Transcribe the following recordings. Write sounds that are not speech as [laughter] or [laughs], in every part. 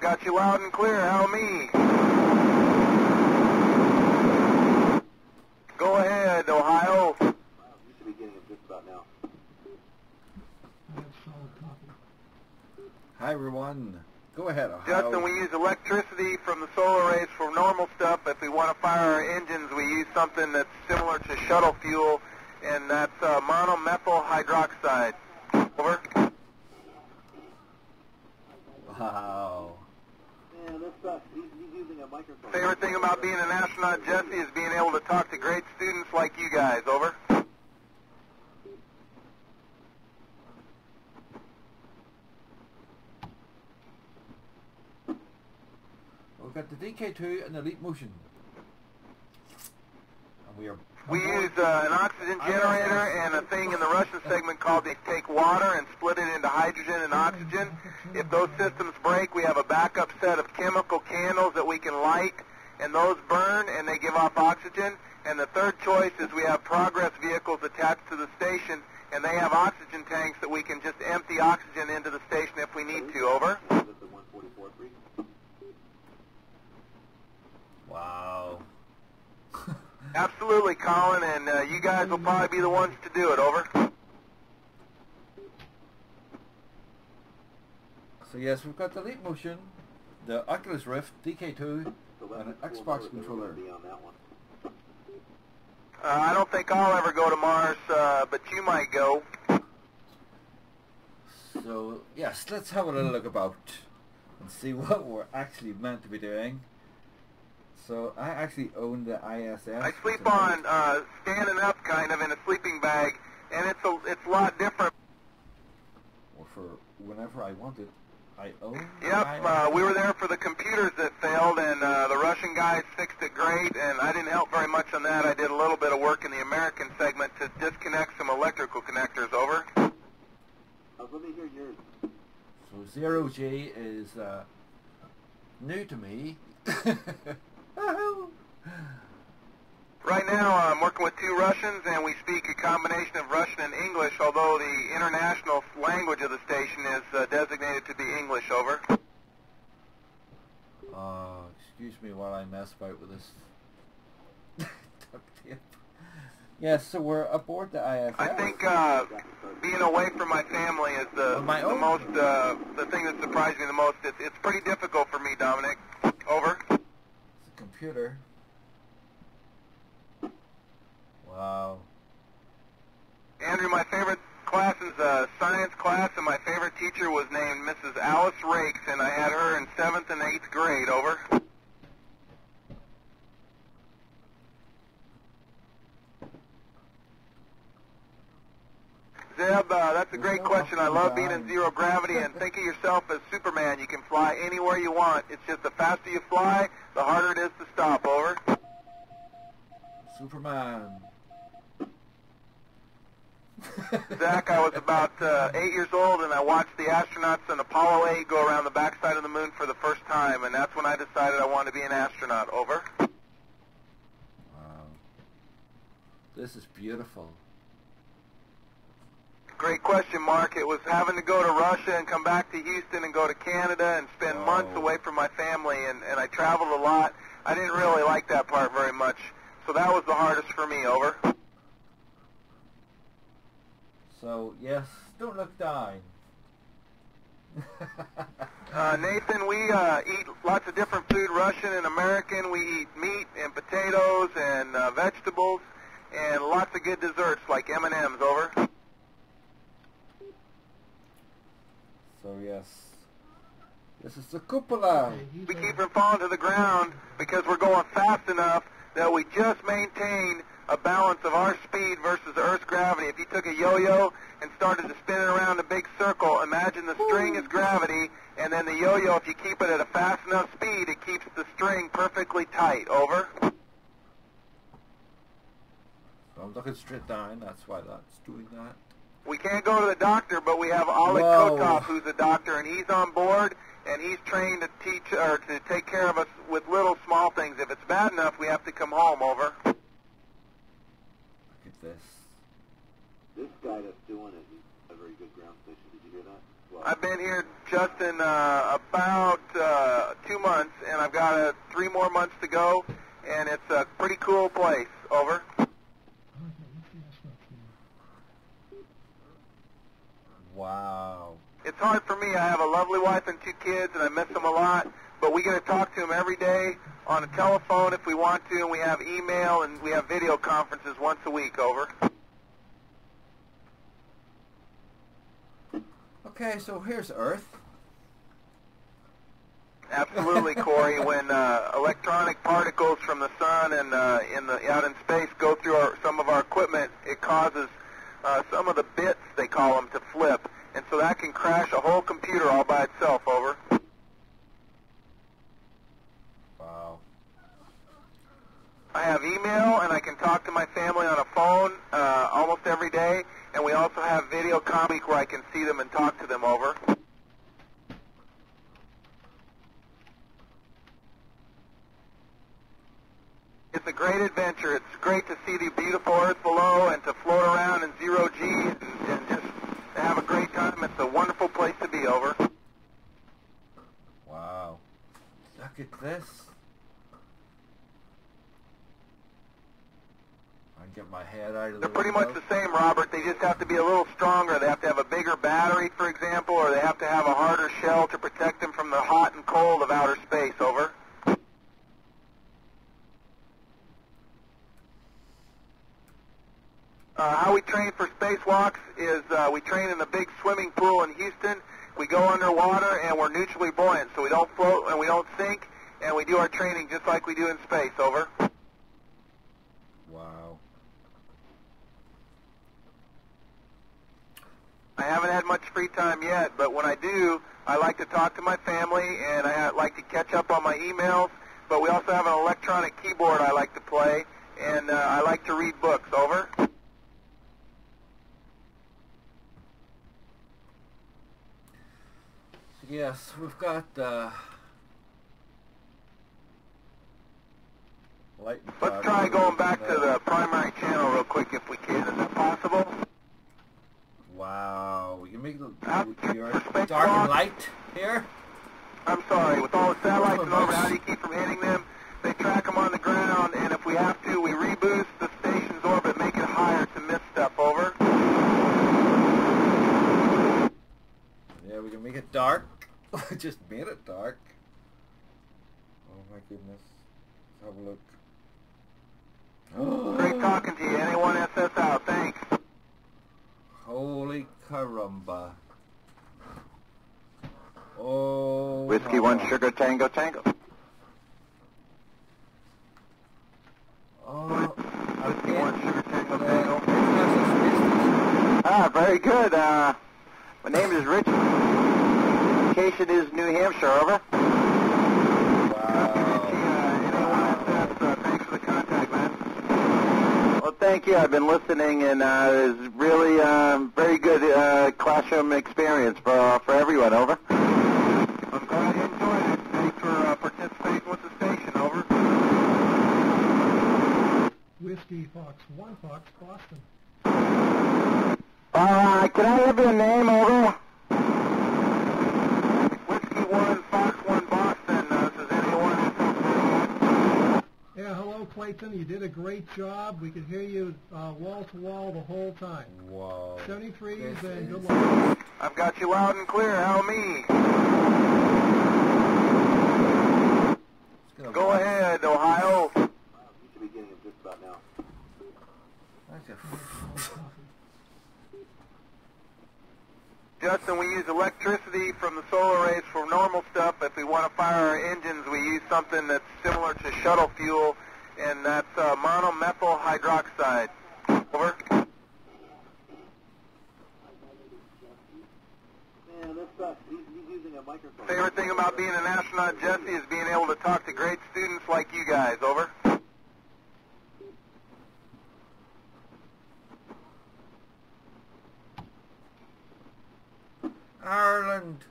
I've got you loud and clear. How me? Go ahead, Ohio. You should be getting it just about now. That's solid copy. Hi everyone. Go ahead, Ohio. Justin, we use electricity from the solar arrays for normal stuff. If we want to fire our engines, we use something that's similar to shuttle fuel, and that's uh, monomethyl hydroxide. Over. Wow. Yeah. He's, he's using a microphone. Favorite thing about being an astronaut, Jesse, is being able to talk to great students like you guys. Over. We've got the DK2 and the Leap Motion. And we are... We use uh, an oxygen generator and a thing in the Russian segment called they take water and split it into hydrogen and oxygen. If those systems break, we have a backup set of chemical candles that we can light, and those burn and they give off oxygen. And the third choice is we have progress vehicles attached to the station, and they have oxygen tanks that we can just empty oxygen into the station if we need to. Over. Is it the 144.3? Wow. Absolutely, Colin, and uh, you guys will probably be the ones to do it. Over. So yes, we've got the Leap Motion, the Oculus Rift, DK2, and an Xbox notice that we're controller. gonna Be on that one. Uh, I don't think I'll ever go to Mars, uh, but you might go. So yes, let's have a little look about and see what we're actually meant to be doing. So I actually own the ISS. I sleep on uh, standing up, kind of in a sleeping bag, and it's a it's a lot different. Or for whenever I want it. I own. the Yep, uh, we were there for the computers that failed, and uh, the Russian guys fixed it great, and I didn't help very much on that. I did a little bit of work in the American segment to disconnect some electrical connectors. Over. Uh, let me hear yours. So zero G is uh, new to me. [laughs] Right now, I'm working with two Russians, and we speak a combination of Russian and English, although the international language of the station is uh, designated to be English. Over. Uh, excuse me while I mess about with this. [laughs] Yes, so we're aboard the ISS. I think uh, being away from my family is the, the most uh, the thing that surprised me the most. It's, it's pretty difficult for me, Dominic. Over. It's a computer. Wow. Andrew, my favorite class is uh, science class, and my favorite teacher was named Mrs. Alice Rakes, and I had her in seventh and eighth grade. Over. Zeb, uh, that's a great question. I love being in zero gravity, and [laughs] think of yourself as Superman. You can fly anywhere you want. It's just the faster you fly, the harder it is to stop. Over. Superman. Zach, I was about uh, eight years old, and I watched the astronauts on Apollo 8 go around the backside of the moon for the first time, and that's when I decided I wanted to be an astronaut. Over. Wow. This is beautiful. Great question, Mark. It was having to go to Russia and come back to Houston and go to Canada and spend Oh. months away from my family, and, and I traveled a lot. I didn't really like that part very much, so that was the hardest for me. Over. So, yes, don't look down. [laughs] Uh, Nathan, we uh, eat lots of different food, Russian and American. We eat meat and potatoes and uh, vegetables and lots of good desserts like M&M's. Over. so, yes. This is the cupola. We keep from falling to the ground because we're going fast enough that we just maintain a balance of our speed versus Earth's gravity. If you took a yo-yo and started to spin it around a big circle, imagine the string is gravity, and then the yo-yo, if you keep it at a fast enough speed, it keeps the string perfectly tight. Over. So I'm looking straight down, that's why that's doing that. We can't go to the doctor, but we have Oleg Whoa. Kotov, who's a doctor, and he's on board, and he's trained to teach or to take care of us with little small things. If it's bad enough, we have to come home. Over. Look at this. This guy that's doing it is a very good ground station. Did you hear that? well. I've been here just in uh, about uh, two months, and I've got uh, three more months to go, and it's a pretty cool place. Over. Okay, let's see that stuff here. Wow. It's hard for me. I have a lovely wife and two kids, and I miss them a lot. But we get to talk to them every day on a telephone if we want to, and we have email and we have video conferences once a week. Over. Okay, so here's Earth. Absolutely, [laughs] Corey. When uh, electronic particles from the sun and uh, in the out in space go through our, some of our equipment, it causes uh, some of the bits they call them to flip, and so that can crash a whole computer all by itself. Over. Wow. I have email, and I can talk to my family on a phone uh, almost every day, and we also have video comic where I can see them and talk to them. Over. It's a great adventure. It's great to see the beautiful earth below and to float around in zero G and, and just have a great time. It's a wonderful place to be. Over. Wow. Look at this. Can get my head out of the They're pretty much the same, Robert. They just have to be a little stronger. They have to have a bigger battery, for example, or they have to have a harder shell to protect them from the hot and cold of outer space. Over. Uh, how we train for spacewalks is uh, we train in a big swimming pool in Houston. We go underwater and we're neutrally buoyant, so we don't float and we don't sink, and we do our training just like we do in space. Over. Wow. I haven't had much free time yet, but when I do, I like to talk to my family and I like to catch up on my emails. But we also have an electronic keyboard I like to play, and uh, I like to read books. Over. Yes, we've got uh, Let's try going back to the primary channel real quick if we can. Is that possible? Wow, we can make the Uh, dark and light here. I'm sorry. With all the satellites and Nice. over, how do you keep from hitting them? They track them on the ground, and if we have to, we reboost the station's orbit, make it higher to miss stuff. Over. Yeah, we can make it dark. [laughs] Just made it dark. Oh my goodness. Let's have a look. Great talking to you. NA1SS out. Thanks. Holy caramba. Oh. Whiskey one sugar tango tango. Oh. Whiskey one sugar tango tango. Space Station. Ah, very good. Uh, my name is Rich. Location is New Hampshire. Over. Wow. thanks for the contact, man. Well, thank you. I've been listening, and uh, it's really um, very good uh, classroom experience for for everyone. Over. I'm glad you enjoyed it. Thanks for uh, participating with the station. Over. Whiskey Fox 1 Fox Boston. Uh, can I have your name? Over. Whiskey One, Fox One, Boston. Uh, this is anyone. Yeah, hello Clayton. You did a great job. We could hear you uh, wall to wall the whole time. Whoa. 73s This and good luck. I've got you loud and clear. How me? Go ahead, Ohio. You should be getting him just about now. [laughs] Justin, we use electricity from the solar arrays for normal stuff. If we want to fire our engines, we use something that's similar to shuttle fuel, and that's uh, monomethyl hydroxide. Over. Man, this sucks. He's, he's using a microphone. Favorite thing about being an astronaut, Jesse, is being able to talk to great students like you guys. Over. Ireland.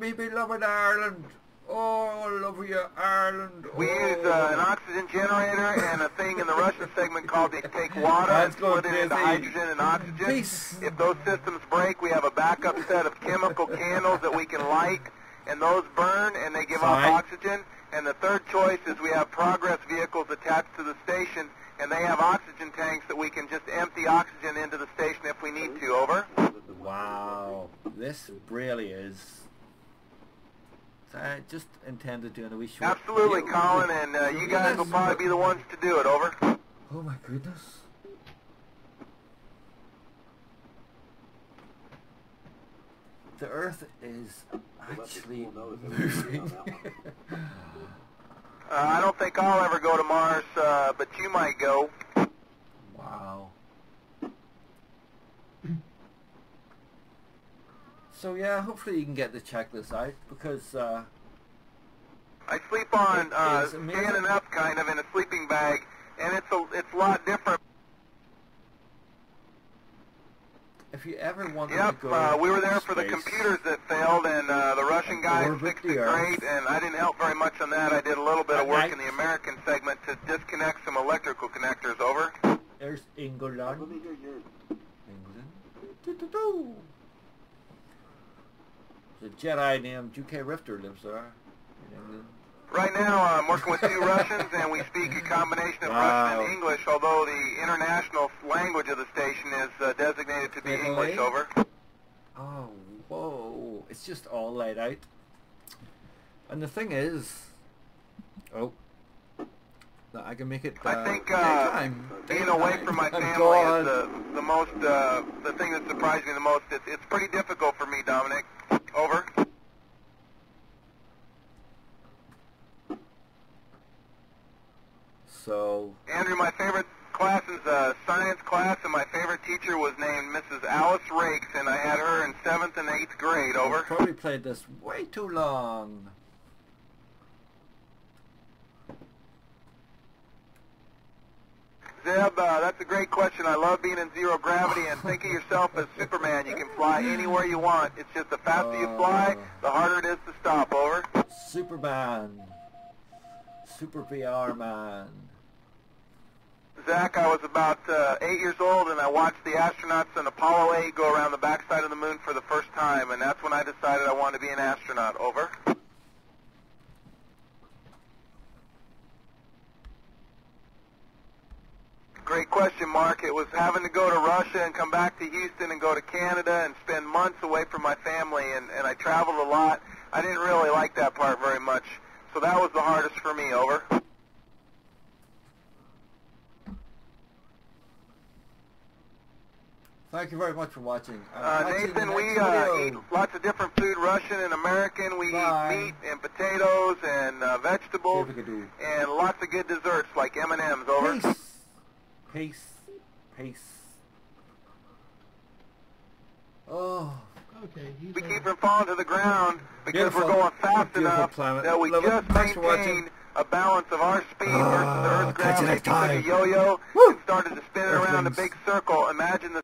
Me beloved Ireland. All over your Ireland. We oh. use uh, an oxygen generator and a thing in the Russian segment called the take water That's and split it into hydrogen and oxygen. Peace. If those systems break, we have a backup set of chemical candles that we can light, and those burn and they give off oxygen. And the third choice is we have progress vehicles attached to the station, and they have oxygen tanks that we can just empty oxygen into the station if we need to. Over. Wow, this really is. So I just intend intended doing a we should. Absolutely, video. Colin, and uh, you guys will probably be the ones to do it. Over. Oh my goodness. The Earth is actually moving. [laughs] Uh, I don't think I'll ever go to Mars, uh, but you might go. wow. [clears throat] So yeah, hopefully you can get the checklist out because uh, I sleep on It uh, is standing up, kind of in a sleeping bag, and it's a it's a lot different. if you ever want Yep, to go, uh, we were there to for the computers that failed, and uh, the Russian And guys fixed the it great, and I didn't help very much on that. I did a little bit of work night. in the American segment to disconnect some electrical connectors. Over. There's England. Let me hear yours. England. Do-do-do. The Jedi named UK Rifter lives there in England. Right now, uh, I'm working with two [laughs] Russians, and we speak a combination of Russian and English, although the international language of the station is uh, designated to be? English. Over. Oh, whoa. It's just all laid out. And the thing is... Oh. That I can make it uh, I think uh, daytime. being away from my [laughs] family is the, the most, uh, the thing that surprised me the most. It's, it's pretty difficult for me, Dominic. Over. So, Andrew, my favorite class is uh, science class, and my favorite teacher was named Mrs. Alice Rakes, and I had her in seventh and eighth grade. I've Over. probably played this way too long. Zeb, uh, that's a great question. I love being in zero gravity, and think of yourself as Superman. You can fly anywhere you want. It's just the faster you fly, the harder it is to stop. Over. Superman. Super VR man. Zach, I was about uh, eight years old, and I watched the astronauts in Apollo 8 go around the backside of the moon for the first time, and that's when I decided I wanted to be an astronaut. Over. Great question, Mark. It was having to go to Russia and come back to Houston and go to Canada and spend months away from my family, and, and I traveled a lot. I didn't really like that part very much, so that was the hardest for me. Over. Thank you very much for watching. I'm Uh, Nathan, we uh, eat lots of different food, Russian and American. We Bye. eat meat and potatoes and uh, See vegetables if we can do. and lots of good desserts like M&Ms. Over. Peace. Peace. Peace. Oh. Okay, We over. keep from falling to the ground because Beautiful. we're going fast Beautiful enough planet. that we Love just Thanks for maintain watching. a balance of our speed versus the Ah, Earth's gravity. next If you took a yo-yo and started to spin it around a big circle, imagine the